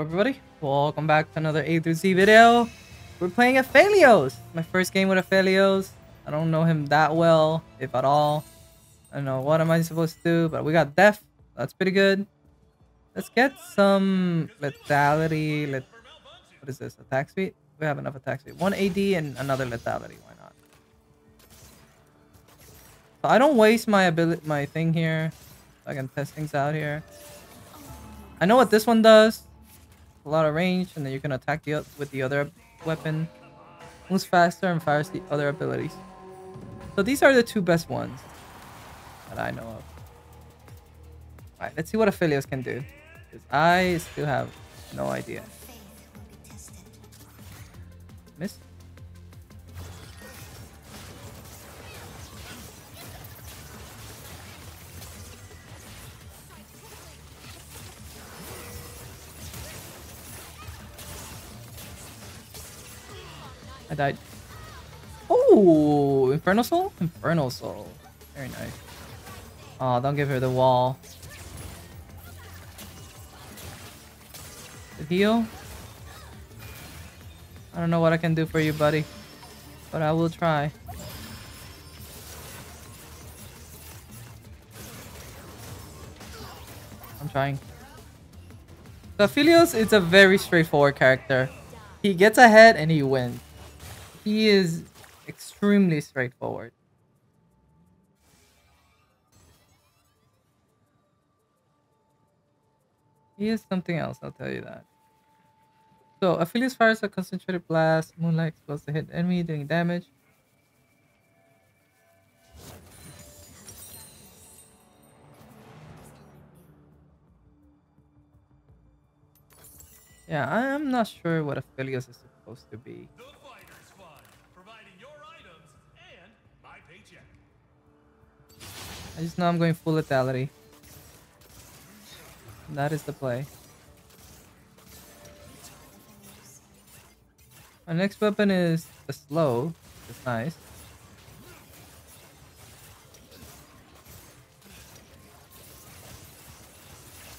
Everybody, welcome back to another A through Z video. We're playing Aphelios, my first game with Aphelios. I don't know him that well, if at all. I don't know what am I supposed to do, but we got Def, that's pretty good. Let's get some lethality, let what is this, attack speed? We have enough attack speed. One AD and another lethality, why not? So I don't waste my ability, my thing here. I can test things out here. I know what this one does. A lot of range, and then you can attack the with the other weapon. Moves faster and fires the other abilities. So these are the two best ones that I know of. Alright, let's see what Aphelios can do. Because I still have no idea. Miss? Died. Oh, Infernal Soul? Infernal Soul. Very nice. Oh, don't give her the wall. The heal? I don't know what I can do for you, buddy. But I will try. I'm trying. So Aphelios is a very straightforward character. He gets ahead and he wins. He is extremely straightforward. He is something else, I'll tell you that. So, Aphelios fires a concentrated blast. Moonlight explodes to hit enemy, doing damage. Yeah, I'm not sure what Aphelios is supposed to be. I just know I'm going full lethality. That is the play. My next weapon is the slow. It's nice.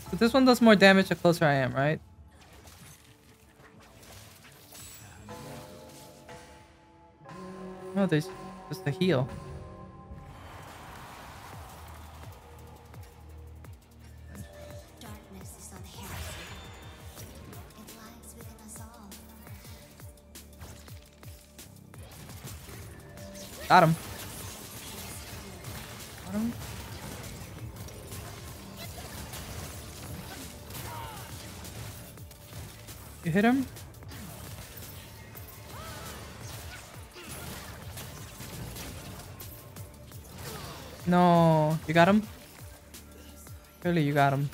But this one does more damage the closer I am, right? No, there's just a heal. Got him. Got him. You hit him? No, you got him? Really, you got him.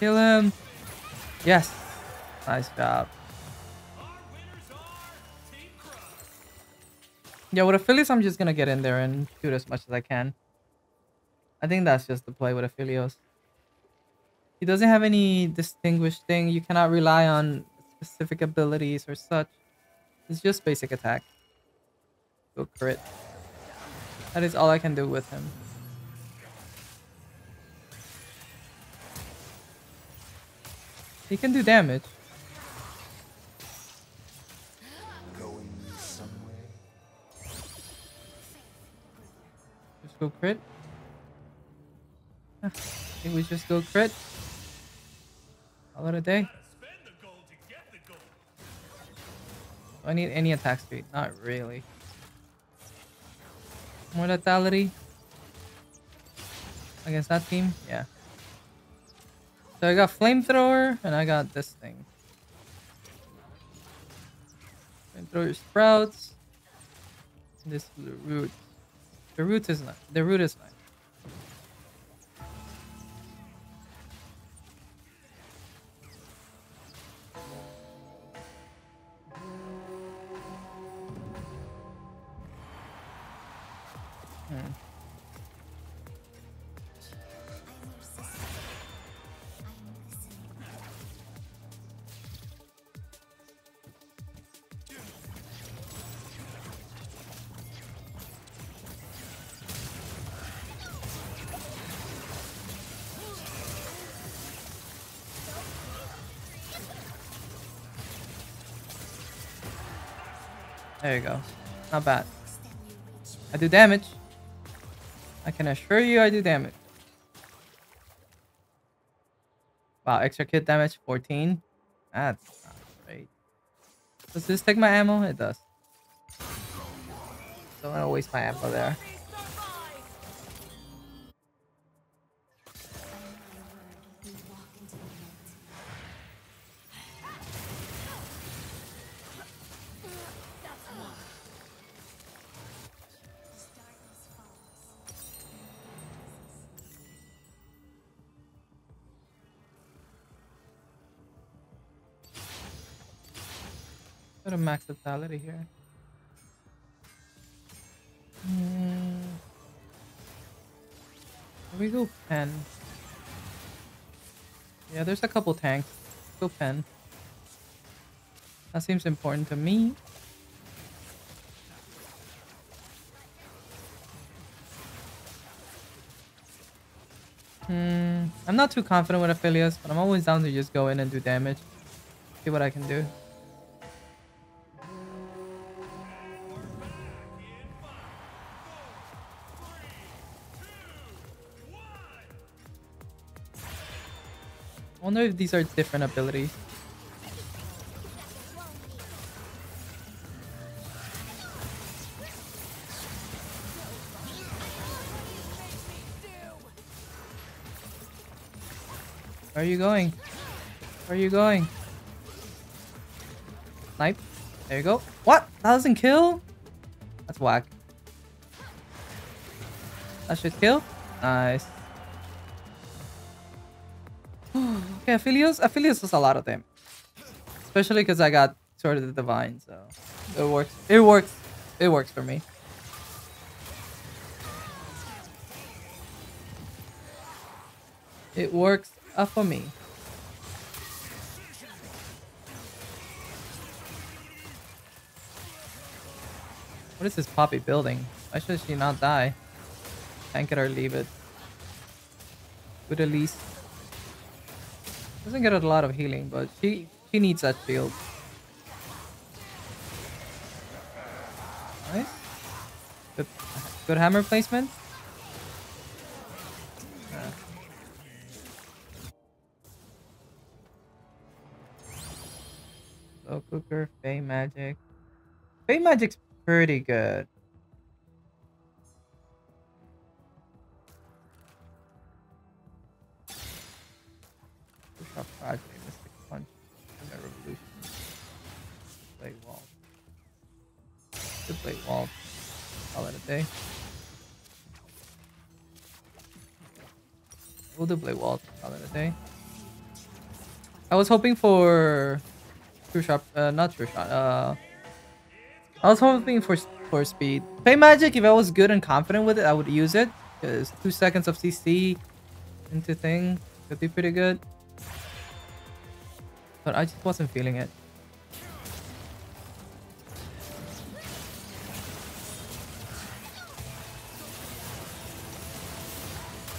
Kill him. Yes. Nice job. Yeah, with Aphelios, I'm just gonna get in there and shoot as much as I can. I think that's just the play with Aphelios. He doesn't have any distinguished thing. You cannot rely on specific abilities or such. It's just basic attack. Go crit. That is all I can do with him. He can do damage. Go crit. I think we just go crit. Call it a day. Do I need any attack speed? Not really. More lethality. Against that team? Yeah. So I got flamethrower and I got this thing. Flamethrower sprouts. This root. The root is not. The root is nice. There you go. Not bad. I do damage. I can assure you I do damage. Wow, extra kit damage 14. That's not great. Does this take my ammo? It does. Don't want to waste my ammo there. Got a max vitality here. Mm. we go pen. Yeah, there's a couple tanks. Go pen. That seems important to me. Hmm. I'm not too confident with Aphelios, but I'm always down to just go in and do damage. See what I can do. Wonder if these are different abilities. Where are you going? Where are you going? Snipe. There you go. What? That doesn't kill? That's whack. That should kill? Nice. Okay, Aphelios, Aphelios does a lot of them. Especially because I got Sword of the Divine, so it works. It works. It works for me. It works uh, for me. What is this Poppy building? Why should she not die? Tank it or leave it. With at least doesn't get a lot of healing, but she she needs that shield. Nice. Good, good hammer placement. Yeah. Cooker, Fey magic. Fey magic's pretty good. Play wall. Call it a day. We'll do play wall. Call it a day. I was hoping for true shot, uh, not true shot. Uh, I was hoping for for speed. Fey magic. If I was good and confident with it, I would use it. Cause two seconds of CC into thing could be pretty good. But I just wasn't feeling it.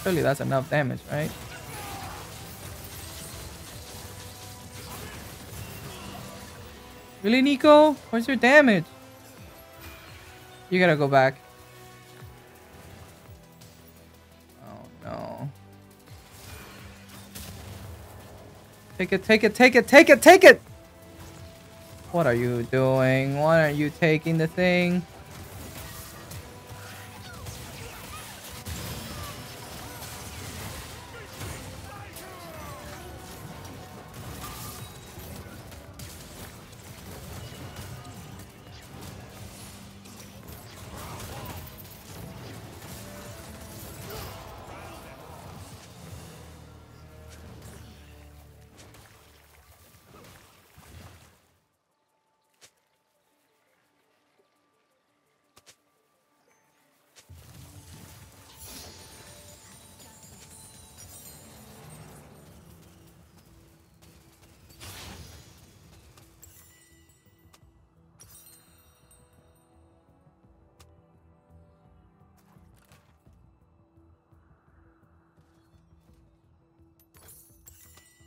Surely that's enough damage, right? Really, Neeko? Where's your damage? You gotta go back. Oh, no. Take it, take it, take it, take it, take it! What are you doing? Why aren't you taking the thing?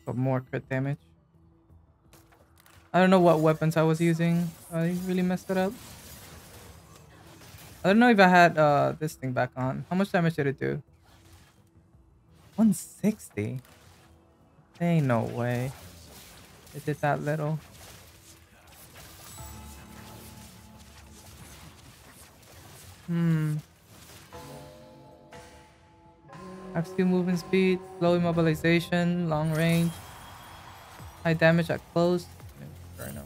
But more crit damage. I don't know what weapons I was using. I really messed it up. I don't know if I had uh this thing back on. How much damage did it do? 160? Ain't no way. It did that little. Hmm. Have still movement speed, slow immobilization, long range, high damage at close. Burn.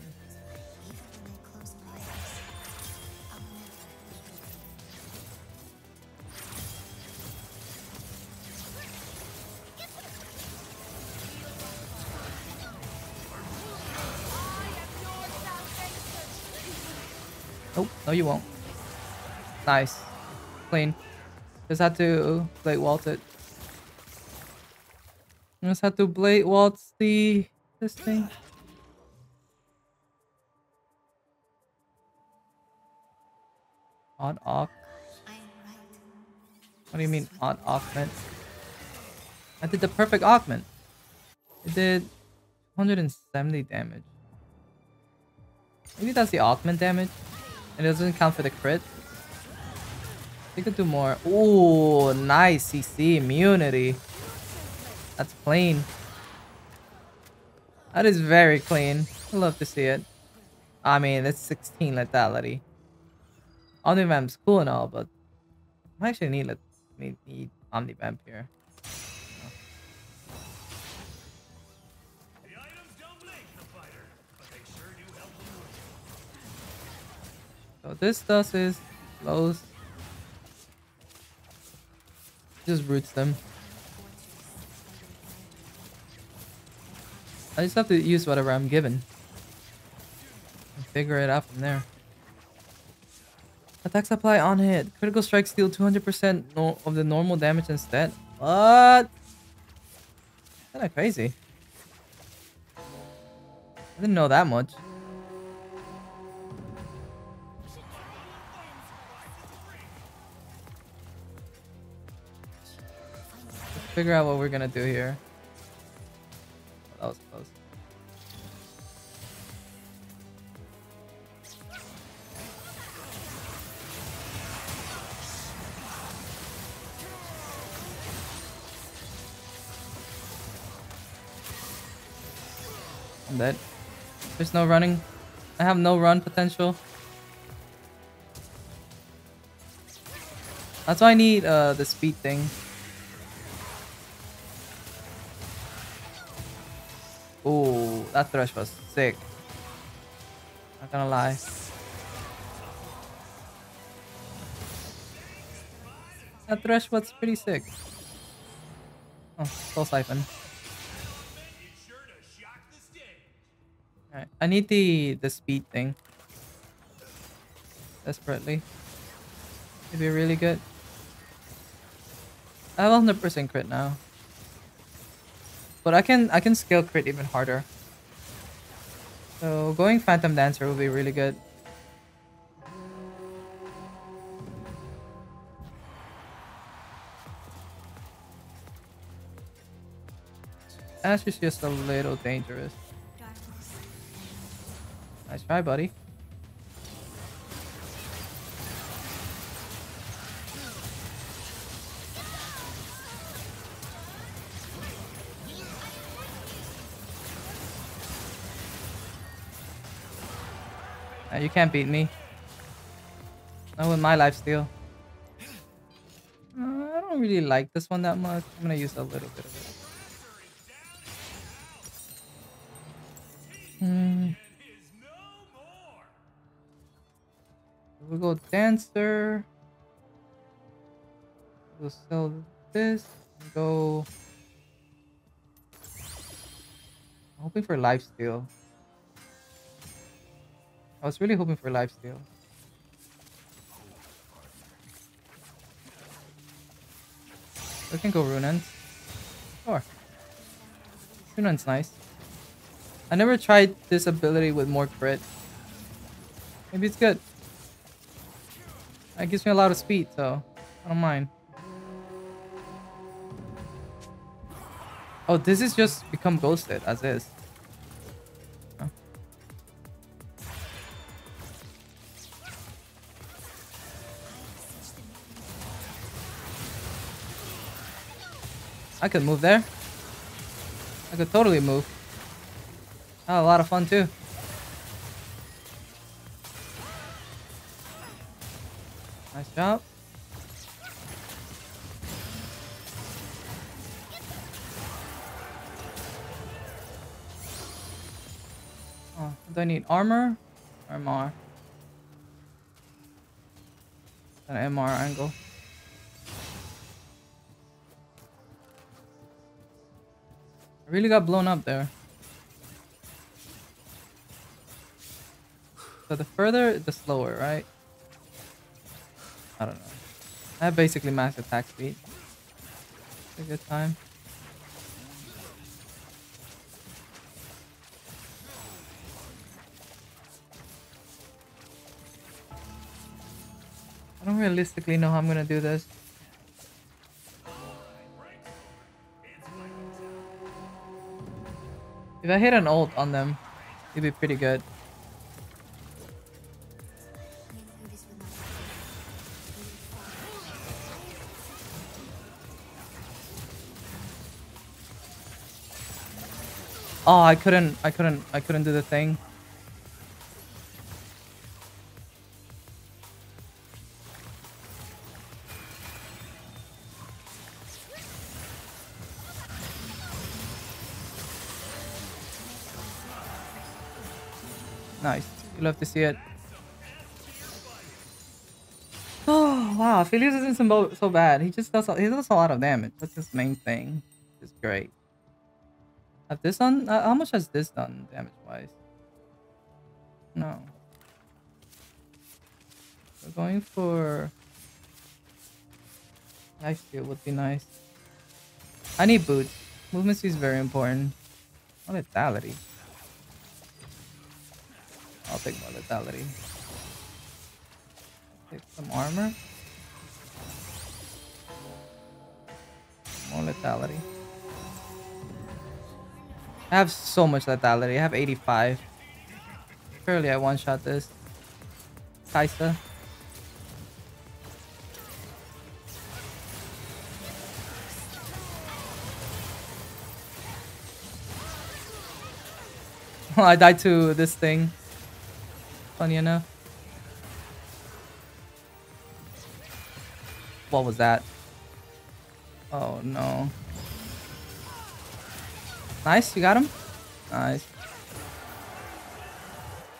Oh, no you won't. Nice. Clean. Just had to blade waltz it. Just had to blade waltz the this thing. Odd off. What do you mean odd augment? I did the perfect augment. It did 170 damage. Maybe that's the augment damage. And it doesn't count for the crit. We could do more. Ooh, nice CC immunity. That's clean. That is very clean. I love to see it. I mean, it's 16 lethality. Omnivamp's cool and all, but I actually need let need, need Omnivamp here. So this does is slows just roots them. I just have to use whatever I'm given. And figure it out from there. Attacks apply on hit. Critical strikes deal 200% no of the normal damage instead. What? Kinda crazy. I didn't know that much. figure out what we're gonna do here. That was close. I'm dead. There's no running. I have no run potential. That's why I need uh, the speed thing. That thresh was sick. Not gonna lie. That thresh was pretty sick. Oh, Soul Siphon. Alright, I need the the speed thing. Desperately. It'd be really good. I have 100% crit now. But I can I can scale crit even harder. So going Phantom Dancer will be really good. Ashe is just a little dangerous. Nice try, buddy. You can't beat me. Not with my lifesteal. Uh, I don't really like this one that much. I'm gonna use a little bit of it. Hmm. We'll go dancer. We'll sell this. Go. I'm hoping for life lifesteal. I was really hoping for life steal. We can go Runant. Sure. Runant's nice. I never tried this ability with more crit. Maybe it's good. It gives me a lot of speed, so I don't mind. Oh, this is just become ghosted as is. I could move there. I could totally move. Had a lot of fun too. Nice job. Oh, do I need armor or MR? An MR angle. I really got blown up there. So the further, the slower, right? I don't know. I have basically max attack speed. A good time. I don't realistically know how I'm gonna do this. I hit an ult on them, it'd be pretty good. Oh, I couldn't, I couldn't, I couldn't do the thing. Love to see it. Oh wow, Philius isn't so, so bad. He just does a, he does a lot of damage. That's his main thing. It's great. Have this done? Uh, how much has this done damage wise? No. We're going for life steal would be nice. I need boots. Movement speed is very important. Oh, lethality. I'll take more lethality. Take some armor. More lethality. I have so much lethality. I have 85. Surely I one-shot this. Kai'Sa. I died to this thing. Funny enough. What was that? Oh no. Nice, you got him? Nice.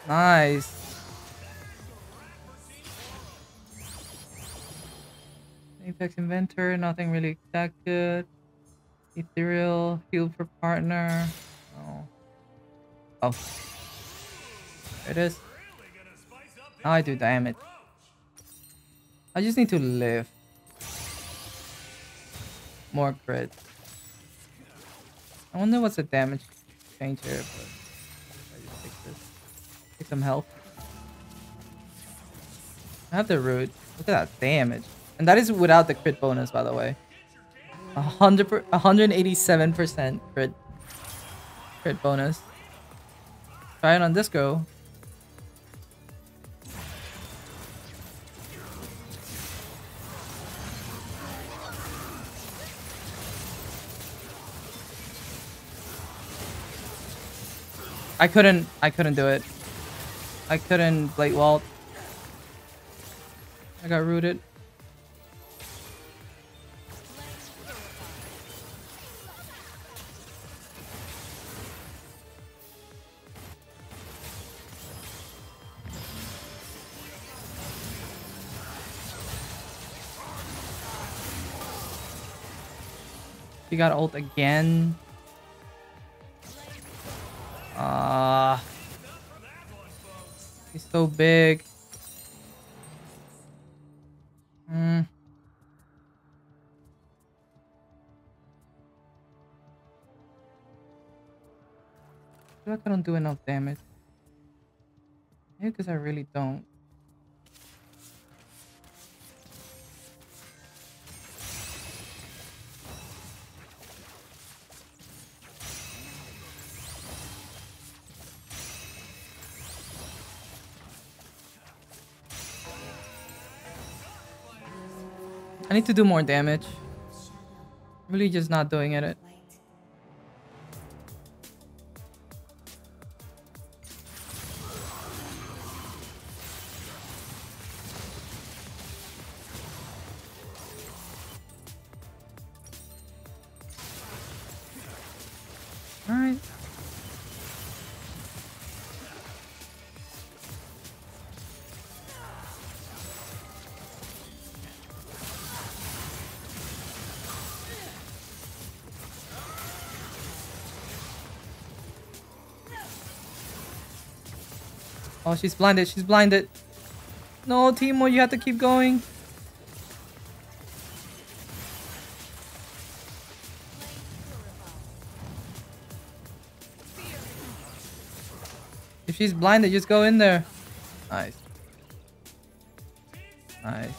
Nice. Apex Inventor, nothing really that good. Ethereal, heal for partner. Oh. Oh. There it is. I do damage. I just need to live. More crit. I wonder what's the damage change here, take. Take some health. I have the root. Look at that damage. And that is without the crit bonus, by the way. 100 187% crit crit bonus. Try it on this go. I couldn't I couldn't do it. I couldn't Blade Walt. I got rooted. He got ult again. So big. Hmm. I feel like I don't do enough damage. Maybe because I really don't. I need to do more damage. Really just not doing it. Oh, she's blinded. She's blinded. No, Teemo, you have to keep going. If she's blinded, just go in there. Nice. Nice.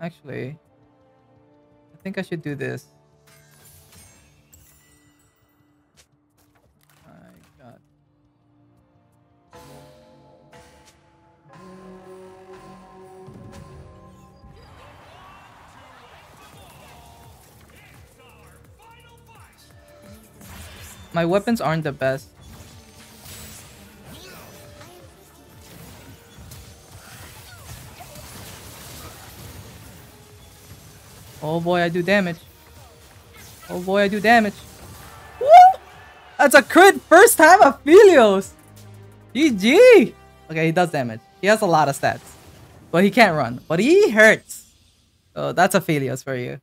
Actually, I think I should do this. My weapons aren't the best. Oh boy, I do damage. Oh boy, I do damage. Woo! That's a crit first time of Aphelios! GG! Okay, he does damage. He has a lot of stats. But he can't run. But he hurts. So that's Aphelios for you.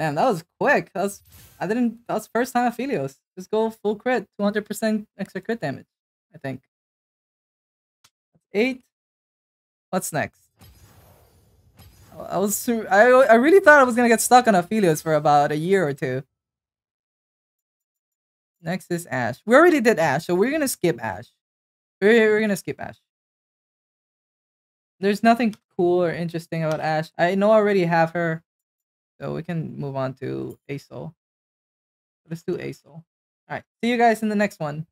Damn, that was quick. That was I didn't that was first time Aphelios. Just go full crit, 200% extra crit damage, I think. That's eight. What's next? I was I I really thought I was gonna get stuck on Aphelios for about a year or two. Next is Ashe. We already did Ashe, so we're gonna skip Ashe. We're, we're gonna skip Ashe. There's nothing cool or interesting about Ashe. I know I already have her, so we can move on to Asol. Let's do Asol. All right. See you guys in the next one.